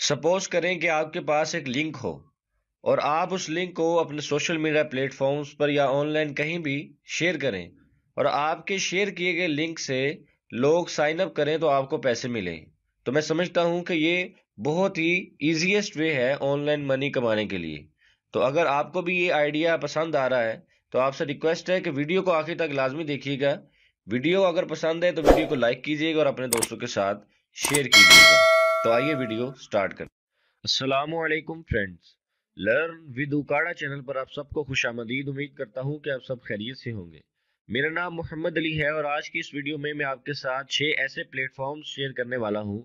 Suppose करें कि आपके पास एक लिंक हो और आप उस लिंक को अपने सोशल मीडिया प्लेटफॉर्म्स पर या ऑनलाइन कहीं भी शेयर करें और आपके शेयर किए गए लिंक से लोग साइन अप करें तो आपको पैसे मिले। तो मैं समझता हूँ कि ये बहुत ही इजीएस्ट वे है ऑनलाइन मनी कमाने के लिए। तो अगर आपको भी ये आइडिया पसंद आ रहा है तो आपसे रिक्वेस्ट है कि वीडियो को आखिर तक लाजमी देखिएगा। वीडियो अगर पसंद है तो वीडियो को लाइक कीजिएगा और अपने दोस्तों के साथ शेयर कीजिएगा। तो आइए वीडियो स्टार्ट कर असलकुम फ्रेंड्स। लर्न विद उकाड़ा चैनल पर आप सबको खुश आमदीद उम्मीद करता हूँ कि आप सब खैरियत से होंगे। मेरा नाम मोहम्मद अली है और आज की इस वीडियो में मैं आपके साथ छह ऐसे प्लेटफॉर्म शेयर करने वाला हूँ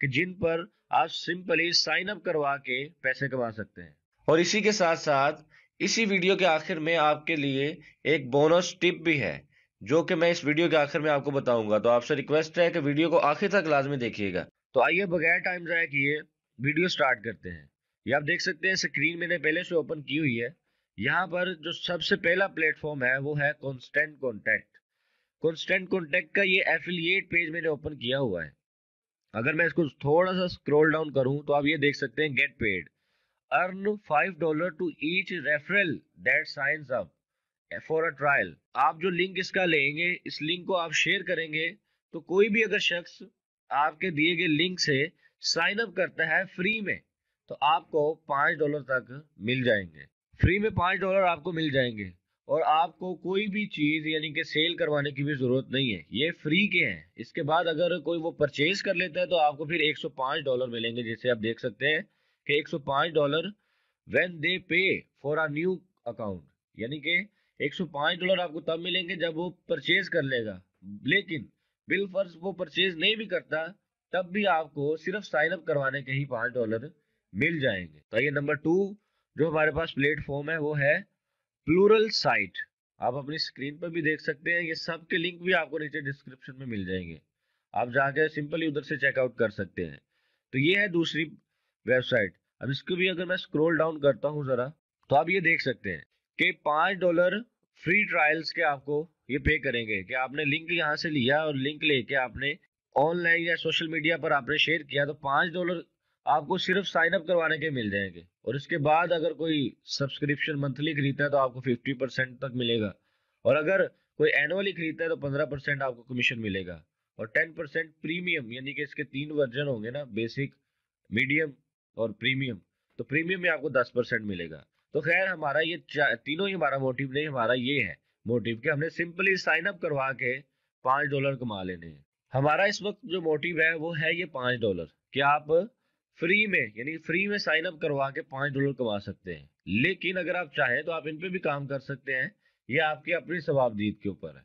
कि जिन पर आप सिंपली साइन अप करवा के पैसे कमा सकते हैं। और इसी के साथ साथ इसी वीडियो के आखिर में आपके लिए एक बोनस टिप भी है जो कि मैं इस वीडियो के आखिर में आपको बताऊँगा। तो आपसे रिक्वेस्ट है कि वीडियो को आखिर तक लाजमी देखिएगा। तो आइए बगैर टाइम ज़ाया किए, वीडियो स्टार्ट करते हैं। ये आप देख सकते हैं स्क्रीन मैंने पहले से ओपन की हुई है। यहाँ पर जो सबसे पहला प्लेटफॉर्म है, वो है कॉन्स्टेंट कॉन्टैक्ट कॉन्स्टेंट कॉन्टैक्ट का ये एफिलिएट पेज मैंने ओपन किया हुआ है। अगर मैं इसको थोड़ा सा स्क्रॉल डाउन करूँ तो आप ये देख सकते हैं get paid earn five dollar to each referral that signs up for a trial आप जो लिंक इसका लेंगे, इस लिंक को आप शेयर करेंगे तो कोई भी अगर शख्स आपके दिए गए लिंक से साइन अप करता है फ्री में तो आपको पाँच डॉलर तक मिल जाएँगे। फ्री में पाँच डॉलर आपको मिल जाएँगे। और आपको कोई भी चीज़, यानी कि सेल करवाने की भी ज़रूरत नहीं है। ये फ्री के हैं। इसके बाद अगर कोई वो परचेज कर लेता है तो आपको फिर 105 डॉलर मिलेंगे, जैसे आप देख सकते हैं कि 105 डॉलर व्हेन दे पे फॉर अ न्यू अकाउंट यानी कि 105 डॉलर आपको तब मिलेंगे जब वो परचेज कर लेगा। लेकिन बिल फ़र्ज़ वो परचेज नहीं भी करता, तब भी आपको सिर्फ़ साइन अप करवाने के ही पाँच डॉलर मिल जाएँगे। तो ये नंबर टू जो हमारे पास प्लेटफॉर्म है, वो है प्लूरल साइट आप अपनी स्क्रीन पर भी देख सकते हैं, ये सब के लिंक भी आपको नीचे डिस्क्रिप्शन में मिल जाएँगे। आप जाके सिंपली उधर से चेकआउट कर सकते हैं। तो ये है दूसरी वेबसाइट अब इसको भी अगर मैं स्क्रॉल डाउन करता हूँ जरा तो आप ये देख सकते हैं। कि पाँच डॉलर फ्री ट्रायल्स के आपको ये पे करेंगे। कि आपने लिंक यहाँ से लिया और लिंक लेके आपने ऑनलाइन या सोशल मीडिया पर आपने शेयर किया तो पाँच डॉलर आपको सिर्फ़ साइन अप करवाने के मिल जाएँगे। और इसके बाद अगर कोई सब्सक्रिप्शन मंथली खरीदता है तो आपको फिफ्टी परसेंट तक मिलेगा। और अगर कोई एनुअली खरीदता है तो पंद्रह परसेंट आपको कमीशन मिलेगा। और टेन परसेंट प्रीमियम यानी कि इसके तीन वर्जन होंगे ना बेसिक मीडियम और प्रीमियम तो प्रीमियम में आपको दस परसेंट मिलेगा। तो खैर, हमारा ये तीनों ही हमारा मोटिव नहीं, हमारा ये है। मोटिव कि हमने सिंपली साइन अप करवा के पाँच डॉलर कमा लेने हैं। हमारा इस वक्त जो मोटिव है, वो है ये पाँच डॉलर कि आप फ्री में, यानी फ्री में साइन अप करवा के पाँच डॉलर कमा सकते हैं। लेकिन अगर आप चाहें तो आप इन पे भी काम कर सकते हैं। ये आपकी अपनी स्वाबदीद के ऊपर है।